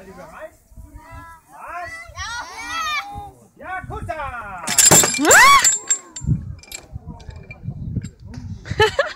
Seid ihr bereit? Was? Ja, Kutter!